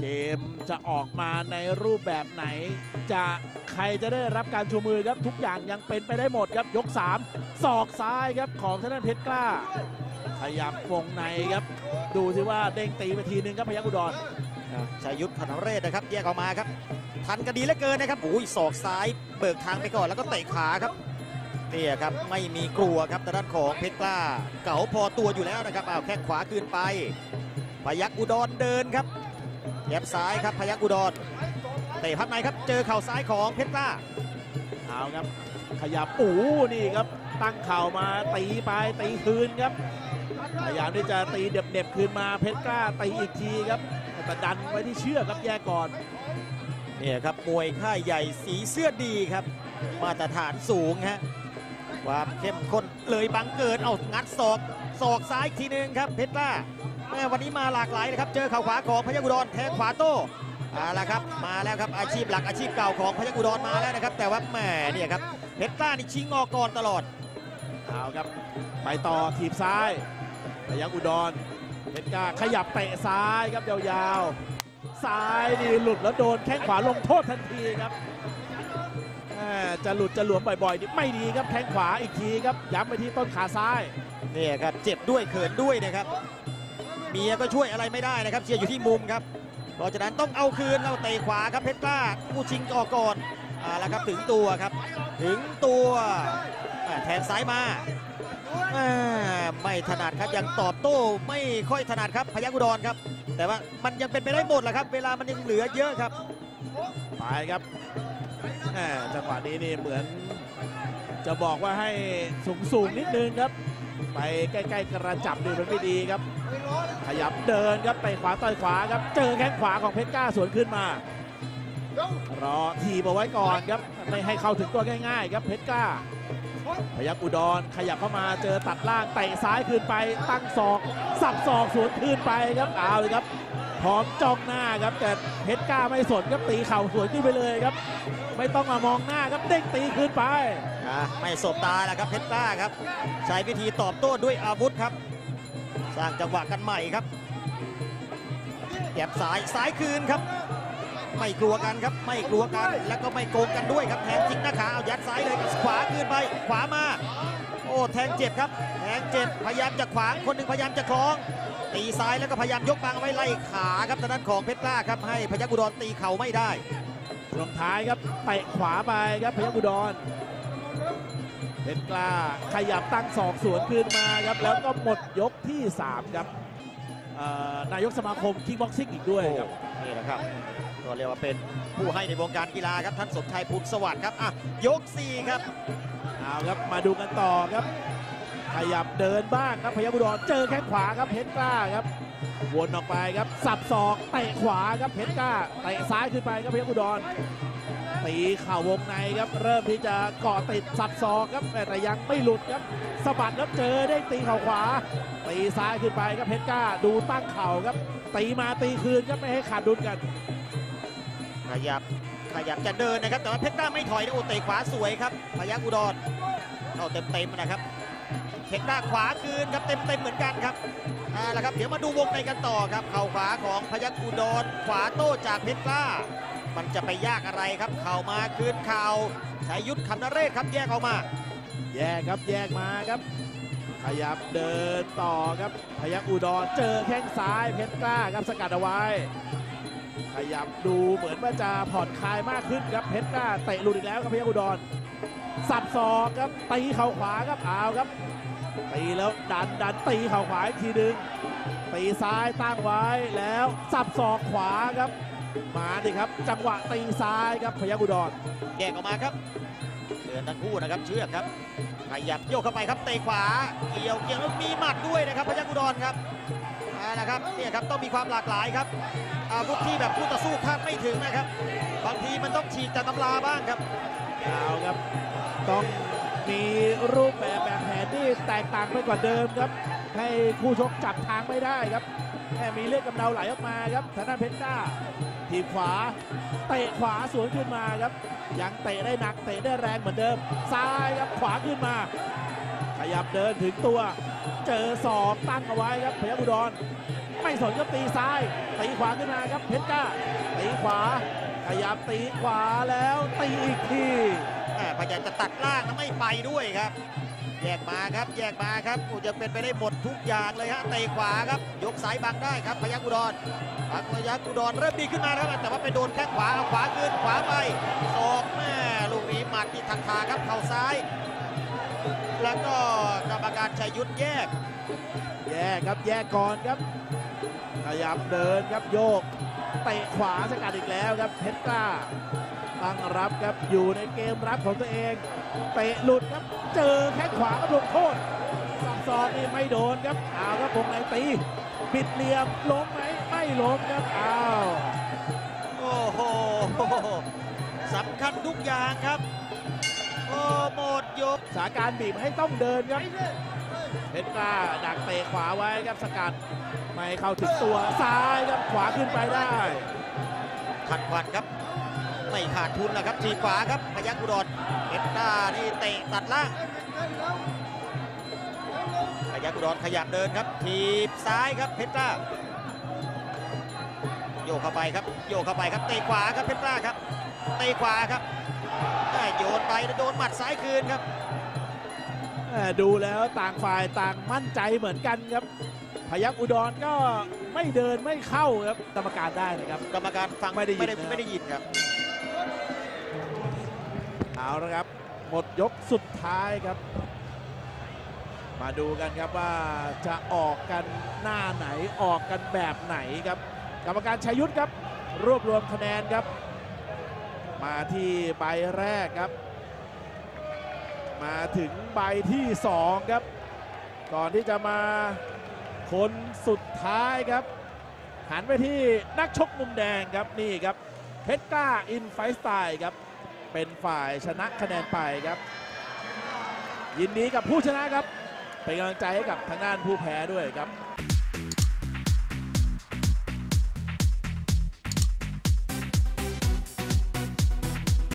เกมจะออกมาในรูปแบบไหน จะใครจะได้รับการชูมือครับทุกอย่างยังเป็นไปได้หมดครับยก3ศอกซ้ายครับของทางด้านเพชรกล้า ขยับวงในครับ ดูสิว่าเด้งตีไปทีนึงครับพยัคฆ์อุดรชายุทธพันเรศนะครับ แยกออกมาครับ ทันกันดีเหลือเกินนะครับโอ้ยศอกซ้ายเบิกทางไปก่อนแล้วก็เตะขาครับเนี่ยครับไม่มีกลัวครับทางด้านของเพชรกล้า เก๋าพอตัวอยู่แล้วนะครับเอาแข้งขวาคืนไปพยักอุดรเดินครับ แยบซ้ายครับพยักอุดรเตะพับในครับเจอเข่าซ้ายของเพชรกล้าเอาครับขยับปูนี่ครับตั้งเข่ามาตีไปตีคืนครับพยายามที่จะตีเด็บๆคืนมาเพชรกล้าตีอีกทีครับแต่ดันไว้ที่เชือกครับแยกก่อนเนี่ยครับมวยค่ายใหญ่สีเสื้อดีครับ มาตรฐานสูงฮะความเข้มข้นเลยบังเกิดเอางัดศอกศอกซ้ายอีกทีหนึงครับเพชรล่า วันนี้มาหลากหลายนะครับ เจอเข่าขวาของพยัคฆ์อุดรแทงขวาโต้เอาละครับมาแล้วครับอาชีพหลักอาชีพเก่าของพยัคฆ์อุดรมาแล้วนะครับ แต่ว่าแหมเนี่ยครับเพชรล่านี่ชิงออกก่อนตลอดเอาครับ ไปต่อถีบซ้ายพยัคฆ์อุดรเพชรกล้าขยับเตะซ้ายครับยาวๆ ซ้ายนี่หลุดแล้วโดนแข้งขวาลงโทษทันทีครับแหม่จะหลุดจะหลวมบ่อยๆนี่ไม่ดีครับแข้งขวาอีกทีครับย้ำไปที่ต้นขาซ้ายเนี่ยครับเจ็บด้วยเขินด้วยนะครับ เมียก็ช่วยอะไรไม่ได้นะครับเชียร์อยู่ที่มุมครับเพราะฉะนั้นต้องเอาคืนเอาเตะขวาครับเพชรกล้าผู้ชิงออกก่อนอ่าแล้วครับถึงตัวครับ ถึงตัวแทงซ้ายมาไม่ถนัดครับยังตอบโต้ไม่ค่อยถนัดครับพยัคฆ์อุดรครับ แต่ว่ามันยังเป็นไปได้หมดแหละครับ เวลามันยังเหลือเยอะครับไปครับแหม่จังหวะนี้นี่เหมือน จะบอกว่าให้สูงสูงๆนิดนึงครับ ไปใกล้ๆกระจับดูมันไม่ดีครับ ขยับเดินครับไปขวาต่อยขวาครับ เจอแข้งขวาของเพชรกล้าสวนขึ้นมา รอทีบเอาไว้ก่อนครับ ไม่ให้เข้าถึงตัวง่ายๆ ครับเพชรกล้า พยักอุดรขยับเข้ามาเจอตัดล่างเตะซ้ายคืนไปตั้งศอก สับศอกสวนคืนไปครับเอาเลยครับพร้อมจ้องหน้าครับแต่เพชรกล้าไม่สนครับตีเข่าสวนขึ้นไปเลยครับ ไม่ต้องมามองหน้าครับเด้งตีคืนไปไม่สบตาแล้วครับเพชรกล้าครับ ใช้วิธีตอบโต้ด้วยอาวุธครับ สร้างจังหวะกันใหม่ครับแยบซ้ายซ้ายคืนครับ ไม่กลัวกันครับ ไม่กลัวกัน แล้วก็ไม่โกงกันด้วยครับ แทงจิกหน้าขาเอายัดซ้ายเลยขวาคืนไป ขวามา โอ้แทงเจ็บครับ แทงเจ็บพยายามจะขวางคนหนึ่งพยายามจะคล้องตีซ้ายแล้วก็พยายามยกบังไว้ไล่ขาครับทางด้านของเพชรกล้าครับให้พยัคฆ์อุดรตีเข่าไม่ได้ช่วงท้ายครับเตะขวาไปครับพยัคฆ์อุดร เพชรกล้าขยับตั้งศอกสวนคืนมาครับ แล้วก็หมดยกที่ 3 ครับเอ่อนายกสมาคมคิกบ็อกซิ่งอีกด้วยครับนี่แหละครับก็เรียกว่าเป็นผู้ให้ในวงการกีฬาครับท่านสมชายภูลสวัสดิ์ครับอะยก 4 ครับเอาครับมาดูกันต่อครับ ขยับเดินบ้างครับพยัคฆ์อุดรเจอแข้งขวาครับเพชรกล้าครับวนออกไปครับสับศอกเตะขวาครับเพชรกล้าเตะซ้ายขึ้นไปครับพยัคฆ์อุดร ตีเข่าวงในครับ เริ่มที่จะเกาะติดสับศอกครับ แต่ยังไม่หลุดครับสะบัดแล้วเจอได้ตีเข่าขวา ตีซ้ายขึ้นไปครับเพชรกล้าดูตั้งเข่าครับ ตีมาตีคืนครับไม่ให้ขาดดุลกัน ขยับขยับจะเดินนะครับ แต่ว่าเพชรกล้าไม่ถอยนะโอ้เตะขวาสวยครับพยัคฆ์อุดรเข้าเต็มๆนะครับเพชรกล้าขวาคืนครับเต็มๆเหมือนกันครับเอาละครับเดี๋ยวมาดูวงในกันต่อครับเข่าขวาของพยัคฆ์อุดรขวาโต้จากเพชรกล้า มันจะไปยากอะไรครับ เข่ามาคืนเข่าชายุทธคำนเรศครับแยกออกมา แยกครับแยกมาครับ ขยับเดินต่อครับ พยัคฆ์อุดรเจอแข้งซ้ายเพชรกล้าครับสกัดเอาไว้ ขยับดูเหมือนว่าจะผ่อนคลายมากขึ้นครับเพชรกล้าเตะหลุดอีกแล้วครับพยัคฆ์อุดร สับศอกครับตีเข่าขวาครับเอาครับตีแล้วดันดันตีเข่าขวาอีกทีหนึ่งตีซ้ายตั้งไว้แล้วสับศอกขวาครับ มาดิครับ จังหวะตีซ้ายครับพยัคฆ์อุดรแยกออกมาครับเดินทั้งคู่นะครับเชือกครับขยับโยกเข้าไปครับเตะขวาเกี่ยวเกี่ยวแล้วมีหมัดด้วยนะครับพยัคฆ์อุดรครับเอาละครับเนี่ยครับต้องมีความหลากหลายครับอาวุธที่แบบคู่ต่อสู้คาดไม่ถึงนะครับ บางทีมันต้องฉีกจากตำราบ้างครับเอาครับ ต้องมีรูปแบบแบบแผนที่แตกต่างไปกว่าเดิมครับ ให้คู่ชกจับทางไม่ได้ครับแค่มีเลือดกำเดาไหลออกมาครับทางด้านเพชรก้า ทีบขวา เตะขวาสวนขึ้นมาครับ ยังเตะได้หนักเตะได้แรงเหมือนเดิม ซ้ายครับขวาขึ้นมา ขยับเดินถึงตัว เจอศอกตั้งเอาไว้ครับพยัคฆ์อุดร ไม่สนก็ตีซ้ายตีขวาขึ้นมาครับเพชรก้าตีขวา ขยับตีขวาแล้วตีอีกทีแหม่พยายามจะตัดล่างนะไม่ไปด้วยครับ แยกมาครับ แยกมาครับโอ้จะเป็นไปได้หมดทุกอย่างเลยฮะเตะขวาครับ ยกสายบังได้ครับพยัคฆ์อุดรพยัคฆ์อุดรเริ่มดีขึ้นมาแล้วครับ แต่ว่าไปโดนแข้งขวาเอาขวาขึ้นขวาไปศอกแม่ลูกนี้หมัดที่ทักทาครับเข่าซ้าย แล้วก็กรรมการชัยยุทธแยก แยกครับแยกก่อนครับ ขยับเดินครับโยกเตะขวาสกัดอีกแล้วครับเพชรกล้าตั้งรับครับอยู่ในเกมรับของตัวเองเตะหลุดครับเจอแข้งขวาก็ลงโทษสับซอนนี่ไม่โดนครับเอาครับวงในตีปิดเหลี่ยมล้มไหมไม่ล้มครับอ้าวโอ้โหสำคัญทุกอย่างครับโอ้หมดยกสถานการณ์บีบให้ต้องเดินครับ เพชรกล้าดักเตะขวาไว้ครับสกัดไม่เข้าถึงตัวซ้ายครับขวาขึ้นไปได้ขัดขวัญครับ ไม่ขาดทุนนะครับทีขวาครับพยัคฆ์อุดรเพชรต้านี่เตะตัดล่างพยัคฆ์อุดรขยับเดินครับ ทีบซ้ายครับเพชรต้าโยกเข้าไปครับโยกเข้าไปครับเตะขวาครับเพชรต้าครับเตะขวาครับโยนไปโดนหมัดซ้ายคืนครับ ดูแล้วต่างฝ่ายต่างมั่นใจเหมือนกันครับ พยัคฆ์อุดรก็ไม่เดินไม่เข้าครับกรรมการได้นะครับ กรรมการฟังไม่ได้ยินไม่ได้นะครับไม่ได้ยินครับเอาละครับ หมดยกสุดท้ายครับ มาดูกันครับว่าจะออกกันหน้าไหนออกกันแบบไหนครับ กรรมการชัยยุทธครับ รวบรวมคะแนนครับ มาที่ใบแรกครับ มาถึงใบที่สองครับ ก่อนที่จะมาคนสุดท้ายครับ หันไปที่นักชกมุมแดงครับนี่ครับเพชรกล้าอินไฟสไตล์ครับ เป็นฝ่ายชนะคะแนนไปครับ ยินดีกับผู้ชนะครับ เป็นกำลังใจให้กับทางด้านผู้แพ้ด้วยครับ